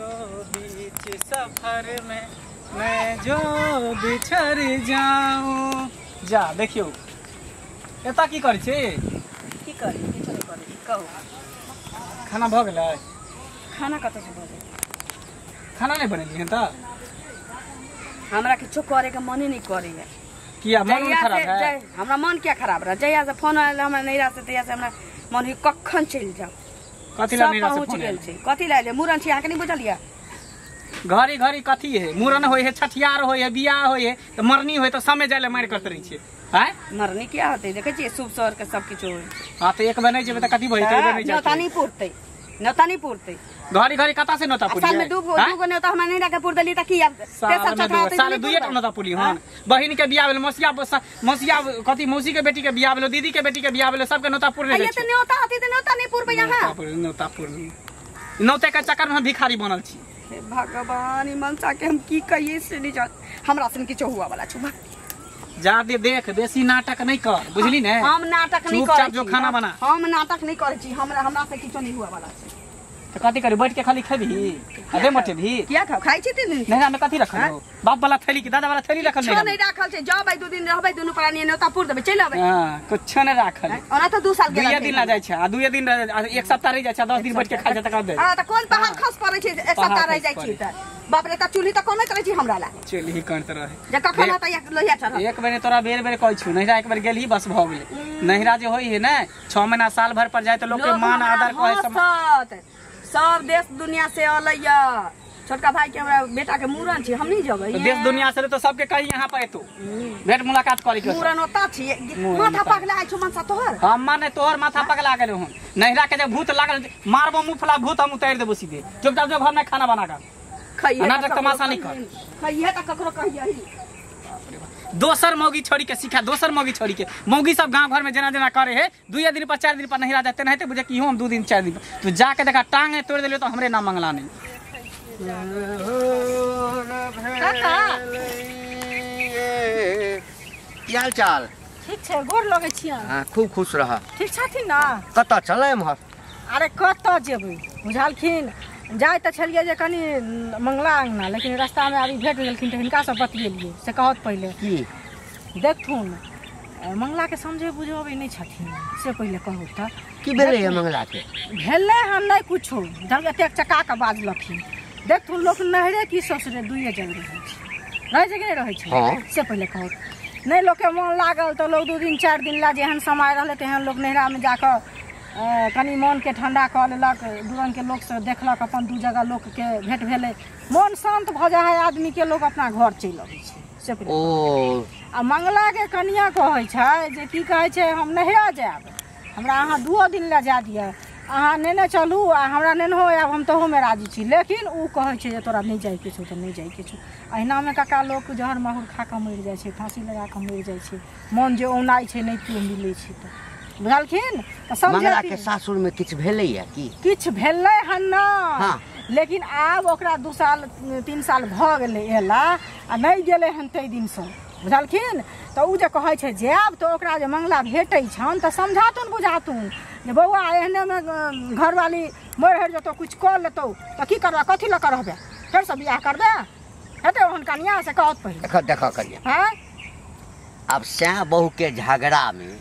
को बीच सफ़र में मैं जो बिछड़ जाऊँ। जा देखियो। एता की करै छी? की करी? किछो नहीं करी? कहू। खाना भऽ गेलै? खाना कतऽ से बजे खाना नहीं बनेलियै त हमरा किछो करे के मने नहीं करैया। किया? मन खराब है? हमरा मन क्या खराब रहा? जहिया से फ़ोन आयल हमरा नैरा से तहिया से हमरा मन हुई कखन चलि जाऊ कथी ला सब नहीं पहुँच गेल छै। कथी ला? एलै मूड़न छी अहाँके नहीं बुझलियै? घड़ी घड़ी कथी है? मूड़न होय है छठियार होय है बियाह होय है तो मरनी होय तो समय जाय मार मारि करते रही छियै। हैं मरनी क्या होते? देखै छियै शुभ सर के सब किछो होइ। हाँ तो एक बेर जेबे जेबै तऽ कथी नहीं न्योता पुरतै। न्योता नहीं पुरतै। घड़ी घड़ी कता से नोता पुरी साल में दू दू गो हमरा नहीं रखे पुर देली की साल में दू साल टा पुरबै। नोता पुरी हन बहिन के बियाह भेल मौसिया मौसिया कथी मौसी के बेटी के बियाह भेल दीदी के बेटी के बियाह भेल सबके नोता पुरने ये होतै तऽ न्योता नहीं पुरबै यहाँ। नोता नोते के चक्कर में भिखारी बनल छी। भगवान ई मनसा के हम की कहिए से नहीं जान हमरा से किछो हुआ वाला जादे देख बेसी नाटक नहीं कर बुझली ने हम नाटक नहीं कर जो खाना बना। हम नाटक नहीं कर छी हमरा हमरा से किछो नहीं हुआ वाला छै तो कथी करी बैठ के खाली खेबी अदे मटे भी किया खाओ खाइ छी तीन दिन से? नैरा में कथी रखल? हो? बाप वाला थैली की दादा वाला थैली रखल छो नहीं नहीं राखल छै। जबै दू दिन रहबै दुनू प्राणी न्योता पुर देबै चलि अबै। हाँ कुछ नहीं रखल। है। ओना तऽ दू साल दुइये गेला दिन ला जाइ छै आ दुइये दिन एक सप्ताह रहि जाइ छै आ दस दिन बैठ के खा जाइ तकर बाद। हाँ तऽ कोन पहाड़ खस पड़ै छै एक सप्ताह रह जाइ छी। तऽ? बाप रे तऽ चूल्ही तऽ कोने करै छी हमरा ला चल ही करते रहे? जे कखन होतै एक लोहिया चढ़ल। एक बेर तोरा बेर बेर कहै छू नैहरा एक बेर गेल ही बस भऽ गेलै। नैहरा जे होई है ना छह महीना साल भर पर जाए तो लोग के मान आदर कहे सम-। सब देश दुनिया से अलैया। छोटका भाई के हमरा बेटा के मूड़न छै हम नहीं जेबै। तो देश दुनिया से तो सबके कही यहाँ पे तू भेंट मुलाकात करी के मूड़न छियै मूड़न माथा। पगला छै मनसा तोहर? हम माने तोहर माथा पगला गेल हूँ नैहरा के जब भूत लागल मारबो मुँह फुला भूत हम उतार देबो सीधे। चुपचाप जो घर में खाना बना कर खइहे नाटक तमाशा नहीं कर। खइहे तऽ ककरो कहियै। दोसर मौगी छोड़ी के सिखा दोसर मौगी छोड़ी के मौगी सब गाँव घर में जना जना करे है दुइये दिन पर चार दिन पर नैहरा जाते नहीं बुझे कि हम दू दिन चार दिन पर। तू जाके देखा टांगे तोड़ दिले तो हमरे नाम मंगला नहीं। की हाल चाल? ठीक छै गोर लगै छियनि हाँ खूब खुश रह। ठीक छथिन ने? कतऽ चल एम्हर अरे कतऽ जेबै? बुझलखिन। जाय तो जे कनि मंगला अंगना लेकिन रास्ता में अभी भेट गेलखिन तऽ हिनकासँ बतियेलियै से कहत पहिले। की? देखथुन अ, मंगलाके समझे बुझबै नहि छथिन से पहिले कहू की भेलै मंगला के भेलै हन नहि कुछो जब एतेक चका के बाजलखिन। देखथुन लोक नहरे की ससुरे दुइए जग रहै छै। रहै छै कि नहि रहै छै। से पहिले कहत। नहि लोकके मोन लागल तो लोग दू दिन चार दिन ला जेहन समय रहलै तेहन लोक नैहरामे जाकऽ अ, कनि मोनके ठंडा कऽ लेलक दू रङ्गके लोकसँ देखलक अपन दू जगह लोकके भेंट भेलै। मोन शान्त भऽ जाइ है आदमीके लोक अपना घर चलि अबै छै से आ मंगलाके कनिया कहै छै जे की कहै छै हम नहिरा जायब हमरा अहाँ दुओ दिन लए जा दिअ। अहाँ नेने चलू आ हमरा नेनहो आयब हम तहूमे राज़ी छी। लेकिन ओ कहै छै जे तोरा नहि जाइके छौ तऽ नहि जाइके छौ। अहिनामे काका लोक जहर माहुर खा कऽ मरि जाइ छै फांसी लगा कऽ मरि जाइ छै। मोन जे औनाइ छै नहि केओ मिलै छै तऽ। बुझलखिन? मंगला के सासुर में किछु भेलैया की? किछु भेलै हन न। हाँ। लेकिन आब ओकरा दू साल तीन साल भऽ गेलै एला आ नहीं गेलै हन ताहि दिनसँ। बुझलखिन? तऽ ओ जे कहै छै जायब तऽ ओकरा जे मंगला भेटै छनि तऽ समझातुन बुझातुन। जे बौआ एहनेमे घरवाली मरि हरि जेतौ किछु कऽ लेतौ तऽ की करबै कथी लऽ कऽ रहबै? फेरसँ बियाह करबै? हेतै ओहन कनिया से कहत पहिले देख देख करिया हैं? आब सैं बहू के झगड़ा में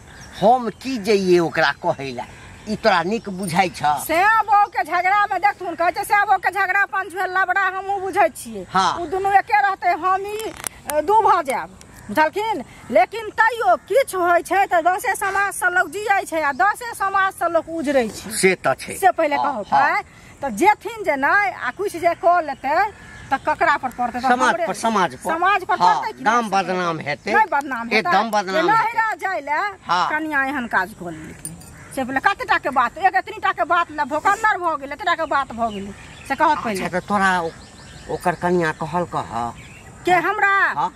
हम की जइए ओकरा कहै ला ई तोरा नीक बुझाइ छ। सैं बहू के झगड़ा में देखथुन कहै छै सैं बहू के झगड़ा पंच भेल लबड़ा हमहूँ बुझै छियै। हाँ। ओ दुनू एके रहतै हम ई अ, दू भऽ जायब। बुझलखिन? लेकिन तैयो किछु होइ छै तऽ दसे समाज से लोक जियै छै आ दसे समाज से लोक उजरै छै। से तऽ छै। से पहिले हाँ, कहू हाँ। तऽ जेथिन जे नहि आ किछु जे कऽ लेतै तऽ ककरा पर पड़तै? समाज पर समाज पर। समाज पर हाँ, पड़तै कि गाम बदनाम हेतै। नहि बदनाम हेतै। एकदम बदनाम हेतै। नहिरा जाइ ले हाँ। कनिया एहन काज कऽ लेलखिन। से पहिले कतेटा के बात? एक एतनीटा के बात ले भोकंदर भऽ गेलै एतेटा के बात भऽ गेलै। से कहत अच्छा पहिले तऽ तोरा ओकर कनिया कहल कह के हमरा? हाँ।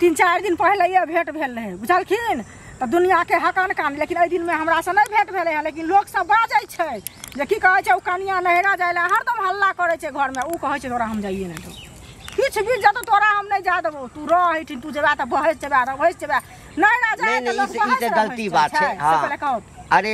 तीन चारि दिन पहिले ये भेंट भेल रहै बुझलखिन? तऽ दुनिया के हकन कान लेकिन एहि दिन में हमरा से नहीं भेंट भेलै हँ लेकिन लोग सब बाजे छै जे की कहे छे ओ कनिया नहरा जाए ला हरदम हल्ला करे छे घर में उ कहे छे तोरा हम जाइए नहीं तो। किछ भी जतो तोरा हम नहीं जा देबो तू रह तू जेबा त बहस जेबा बहस जेबा। नहरा नहीं, त बहस गलती बात छै, हाँ। अरे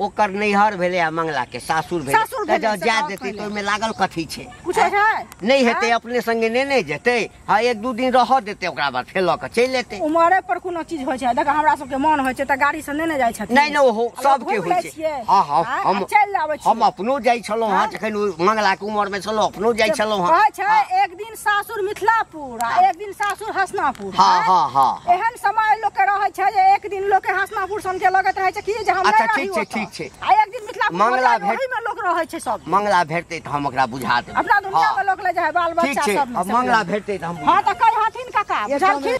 ओकर नैहर भेले आ मंगला के सासुर भेले जँ जाय बात देतै। तऽ ओहिमे लागल कथी छै? कुछ है? नहीं हेतै अपने संगे नेने जेतै। हाँ एक दू दिन रह देतै ओकरा बाद फेर लऽ कऽ चलि एतै। उमरे पर कोनो चीज़ होइ छै? देख हमरा सबके मन होइ छै तऽ गाड़ी से नेने जाइ छथिन। नहीं नहीं हो आ सबके घुमि होइ लै छै। हाँ हाँ हम हम अपनो जाइ छलहुँ हँ हाँ? जखन मंगला के उमर में छलहुँ अपनो जाइ छलहुँ हँ। कहै छै एक दिन सासुर मिथिलापुर आ एक दिन सासुर हसनापुर। हाँ? हाँ हाँ एहन समय लोग के रहे छै जे एक दिन लोग के हसनापुर सन के लगत रहे छै कि जे हम अच्छा, ठीक छै, ठीक छै। आ एक दिन मिथिलापुर मंगला मंगला भेट- में लोग रहे छै सब। मंगला भेटतै तऽ हम ओकरा बुझा देबै। अपना दुनिया में हाँ, लोग ले जाए बाल बच्चा छै सब में अब मंगला। भेटतै तऽ हम हाँ तो कह हथिन काका बुझलखिन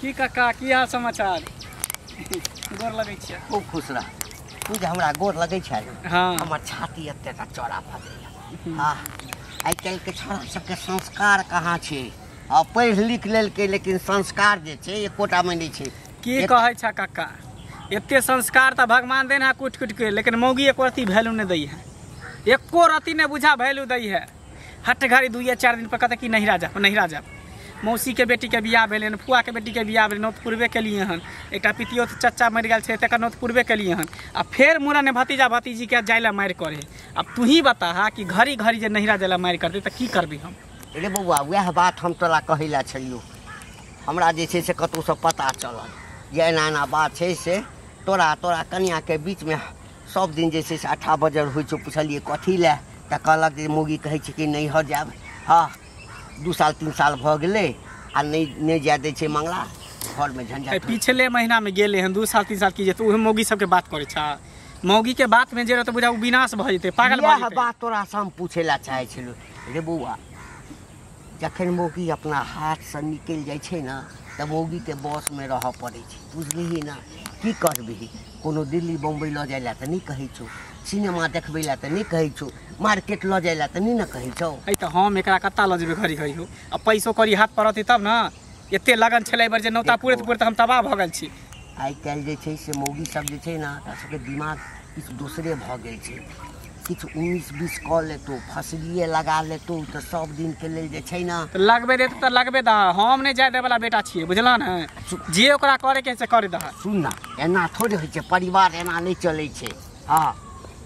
की काका की हाल समाचार? गोर लगै छियै? खूब खुश रह। तू जे हमरा गोर लगै छै हाँ। हमर छाती एते एतेटा चौड़ा भऽ जाइए हाँ। आइ काल्हिके छोरा सबके संस्कार कहाँ छै? आ पढ़ि लिख लेलकै लेकिन संस्कार जे छै एकोटामे नहि छै। की एक- कहै छै काका? एते संस्कार तो भगवान देन है कुटि कुटि के, लेकिन मौगी एको रत्ती वैल्यू नहीं दै है। एको रत्ती नहि बुझा वैल्यू दै है। हट घड़ी दुइये चार दिन पर कहते कि नहिरा जा नहिरा जा मौसी के बेटी के बियाह भेलै फुआ के बेटी के बियाह भेलै नौत पूर्वे केलिए हन। एकटा पितियो चच्चा मरि गेल छै, तकर नौत पूर्वे केलिए हन। आ फेर मूड़न भतीजा भतीजी के जाय ला मारि करे अब तू ही बता हा कि घड़ी घड़ी जे नहिरा ला मारि करते तऽ की करबी हम? रे बौआ वह बात हम तोरा कहै लए छलियौ। हमरा जे से कतहुसँ पता चलल। जे एना एना बात छै से तोरा तोरा कनियाके बीचमे सब दिन जे छै से अठा बजर होइ छै पुछलियै कथी लए? तऽ कहलक जे मौगी कहै छै कि नैहर जायब। हँ दू साल तीन साल भऽ गेलै आ नहि नहि जाय दै छै मंगला। घरमे झंझट पिछले महीना में गेले हन दू साल तीन साल की जेतै उहे मौगी सबके बात करे छा। मौगी के बात में जे रहते बुझा विनाश भऽ जेतै पागल भऽ जेतै। बात तोरा से हम पूछे ला चाहे छलौ रे बौआ जखन मौगी अपना हाथसँ निकलि जाइ छै ने तऽ मौगीके बसमे रहऽ पड़ै छै बुझलिही ने? की करबिही? कोनो दिल्ली बम्बई लऽ जाइ लए तऽ नहि कहै छौ। सिनेमा देखबै लए तऽ नहि कहै छौ। मार्केट लऽ जाइ लए तऽ नहि ने कहै छौ। है तऽ हम एकरा कत्ता लऽ जेबै घड़ी घड़ी हो? आ पैसो करी हाथ पर रहतै तब ने? एते लगन छलै एहि बेर जे नौता पुरैत पुरैत हम तबाह भऽ गेल छी। आइ काल्हि जे छै से मौगी सब जे छै ने ओकरा सबके दिमाग किछु दोसरे भऽ गेल छै। किछु उन्नीस बीस कऽ लेतौ फसलिए लगा लेतौ तऽ सब दिनके लेल जे छै ने तऽ लगबे देतै तऽ लगबे दह। हम नहि जाय देवला बेटा छियै बुझलह ने? जे ओकरा करे के है से करे दह। सुन ना एना थोड़े होइ छै परिवार एना नहि चलै छै। हँ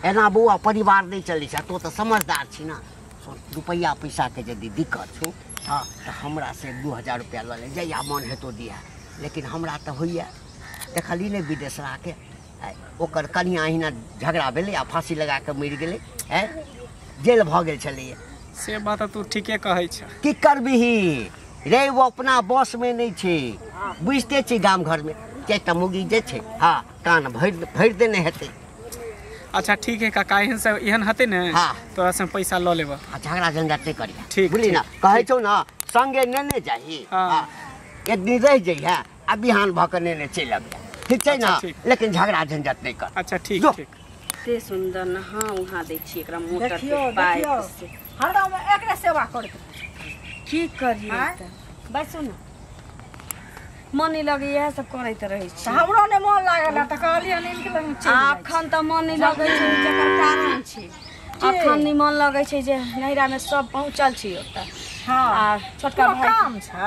एना बौआ परिवार नहि चलै छै तू तऽ समझदार छी ना। सुन रुपैआ पैसाके यदि दिक्कत छौ हँ तऽ हमरा से दू हज़ार रुपैआ लऽ ले। जहिया मन हेतौ दिया लेकिन हमरा तऽ होइए। देखली ने विदेशराके आइ ओकर कनिया अहिना झगड़ा भेलै आ फांसी लगा कऽ मरि गेलै आइ जेल भऽ गेल छलैए। से बात तू ठीके कहै छ की करबिही? रे वो अपना बस में नहीं छे। बुझते छी गाम घर में चारिटा मुर्गी जे छै हाँ कान भरि भरि देने हेतै। अच्छा ठीक है काका एहन से एहन हते ने हाँ। तोरा से पैसा लऽ लेब आ झगड़ा झंझट नहीं करिया ठीक, बुझली ना? कहै छौ ना संगे नेने जाही। हाँ। हाँ, एक दिन रह जइहे आ बिहान भऽ कऽ नेने चलि अबिहे। ठीक छै ना? अच्छा, लेकिन झगड़ा झंझट नहीं कर। अच्छा ठीक ठीक। ते सुन्दर नहा उहा दै छी एकरा मोटर के पाइप से। हरदम एकरे सेवा करैत रहै। की करिए आँय? तऽ? बैसू ने। मन नहीं लगे इएह सब करैत रहै छी। हमरो ने मोन लागल है, तऽ कहलियै हन इनके लग चलि। अखन तऽ मन नहीं लगे छै जकर कारण छै। अखन नहीं मन लगे छै जे नैहरा में सब पहुँचल छी ओतऽ। हाँ। आ छोटका भाई काम छै।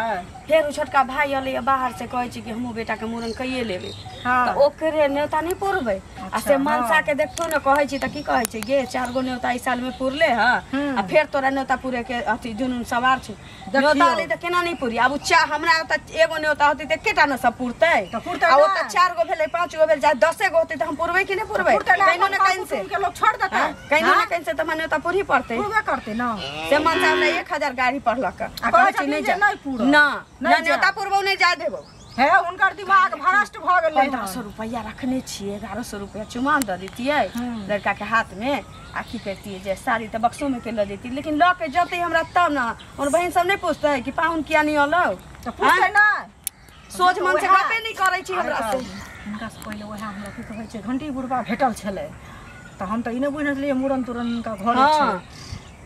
फेर उ छोटका भाई अलै बाहर से कहै छै कि हमहूँ बेटाके मूड़न कइए लेबै। हाँ। तऽ ओकरे न्योता नहीं पुरबै। आ से अच्छा, मनसा हाँ। के देखतो ने कहै छी तऽ की कहै छै गे चार गो न्योता ई साल में पुरले ह। हम्म। आ फेर तोरा न्योता पूरे के अथी जुनून सवार छै। न्योता अलै तऽ केना नहीं पूरी? आब चा हमरा ओतऽ एगो न्योता होतै तऽ एकेटा ने सब पुरतै। आ ओतऽ चार गो भेलै पाँच गो भेलै चाहे दसे गो होतै तऽ हम पुरबै कि नहीं पुरबै? कहिनो ने कहीं से कुटुम्ब के देतै। हाँ? कहिनो हाँ? ने कहीं से तऽ हमरा न्योता पूरी पड़तै। पुरबे करतै ना। से मनसा हमरा एक हज़ार गाड़ी पढ़लक। आ कहै कहै नहीं। ना। नहि ना जा। न्योता पुरबौ नहीं जा देबौ। हे हुनकर दिमाग भ्रष्ट भऽ गेलै पंद्रह सौ रुपया रखने छियै ग्यारह सौ रुपया चुमान दऽ देतियै हम्म। लड़का के हाथ में आ की करतियै जे साड़ी तऽ बक्सो में के लऽ देती लेकिन लऽ के जतै हमरा तब ना। और बहन सब नहीं पूछतै कि पाहुन किया नहीं अलो तऽ पुछतै ना। सोच मन से गपे नहीं करै छी हमरा से। हुनका से पहिले वएह हमरा की कहै छै घंटी बुढ़बा भेटल छलै। तऽ हम तऽ ई नहि बुझने छलियै मूड़न तूड़न हुनका घर हाँ। छै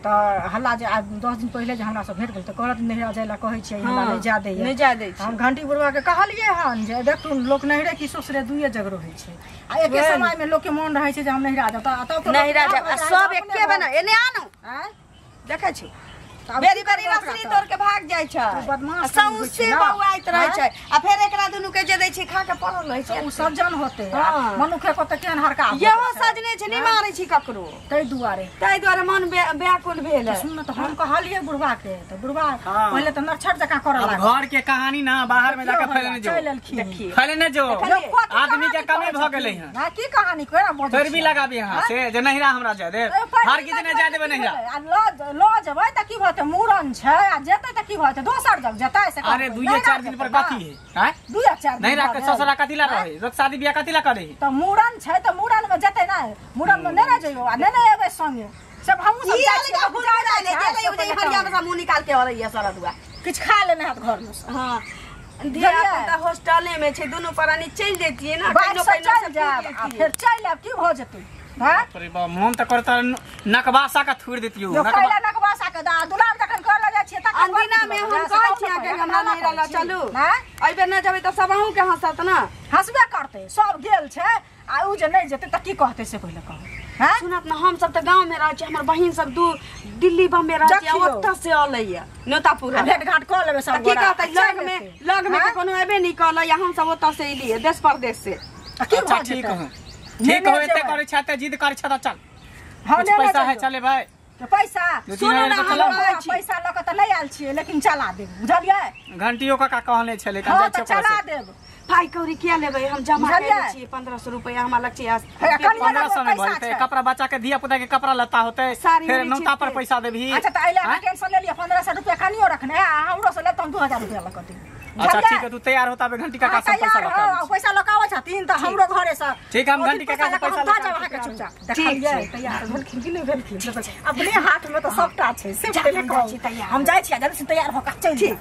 तऽ हल्ला जे दस दिन पहले जे हमरा से भेट गेल तो कहलत नहिरा जाय ला कहै छियै हमरा नहि जा दैए। नहीं जा दै तऽ हम घंटी बुढ़बा के कहलियै हन जे देखू लोक नहिरे की ससुरे दुइये जगह रहै छै। आ एके समय में लोक के मोन रहै छै जे हम नहिरा जाब तऽ तब तऽ नहीं लोक जा अपने सब एके बना एने आनो। आँय? देखै छी बेरी बेरी रसरी तोड़ के भाग जाइ छै। तू सौंसे ना। बौआइत रहै हाँ? छै। आ फेर एकरा दुनू के जे दै छै खा के पड़ल रहै छै। उ सज्जन होते। हाँ। मनुखे को तऽ केहन हरका यहो सजने छै नहि मारै छी ककरो। ताहि दुआरे। ताहि दुआरे मन व्या- व्याकुल भेल। सुन न तऽ हम कहलिए बुढ़वा के तऽ बुढ़वा हाँ। पहले तऽ नक्षर जकाँ अब लागल। घर के कहानी ना बाहर में जाके फैलने जो। फैलने जो आदमी के कमी भ गेलै हन। ना की कहानी ना फिर भी लगाबी यहाँ से जे नहिरा हमरा जाय दे। हर किसी ने जाय देबे नहिरा। आ लऽ लऽ जेबै तऽ की होतै मूड़न छै आ जेतै तऽ की होतै? दोसर जग जेतै से अरे दुइये चार दिन पर कथी है? हैं दुइये चार दिन के गेल। ससुरा कथी ला रहे लोग शादी बियाह कथी ला करे तऽ मूड़न छै तऽ मूड़न में जेतै ना? मूड़न में नहि ने जइयो आ नहि ने एबै संगे। सब हमहूँ सब ई जाइ अलग छियै, भूल जा- जा- जाए जा- हरिया में मुँह निकाल के अरैया सरद हुआ किछु खा लेने हाथ घर में। हाँ। धिया पुता हॉस्टले में छै दुनू प्राणी चलि जैतियै ना कहिनो कहिनो चलि आ जैतियै। फेर चलि की भऽ जेतै? हैं? अरे बा करता नकबासा का थूर देतियो यो नकबासा के दुलार जखन कर लगे छियै तखन अंदिना में हम कहै छियै कि हमरा नहि रहल चलू। एहि बेर नहि जेबै तऽ सब अहूँ के हंसत ना। हंसबे करतै सब गेल छै आ उ जे नहि जेतै तऽ की कहतै से पहिले कहू। हैं? सुनत ना हम सब तऽ गाँव में रहै छी हमर बहिन सब दू दिल्ली बम्बे रहै छै ओतऽ से अलैया न्योतापुर आ भेंट घाट कऽ लेबै सब की कहतै लग में। लग में कोनो एबे नहीं कहलै या हम सब ओतऽ से एलियै देश परदेश से अच्छा ठीक जेतै? ठीक हो एते। करे छा जिद करे छा त चल। हाँ, कुछ पैसा है चले भाई तऽ पैसा। सुनू ना हम। कहै छी। पैसा लऽ कऽ तऽ नहि आयल छियै लेकिन चला देब बुझलियै? घंटियों कहने छले हाँ तऽ चला देब। पाइ कौड़ी किया लेबै? हम जमा? करै छियै पंद्रह सौ रुपया हमरा लग छै आज पंद्रह सौ में पैसा कपड़ा बच्चा के दिया पुता के कपड़ा लता होते फिर नौता पर पैसा देभी अच्छा तऽ अइले? टेंशन ले लिया पंद्रह सौ रुपया कनियो रखने। आ हमरो से लेतौ दू हज़ार रुपया लऽ कऽ दे अच्छा ठीक है तू तैयार होता है घंटी का का पैसा लगा पैसा लगाओ छथिन त हमरो घरे से ठीक हम घंटी के कागज़ पैसा लौका लौका के चुपचाप। छै। तैयार कि नहि भेलखिन? अपने हाथ में तो सबटा छै से हम जाइ छी। हम जल्दी से तैयार होकर चल ठीक,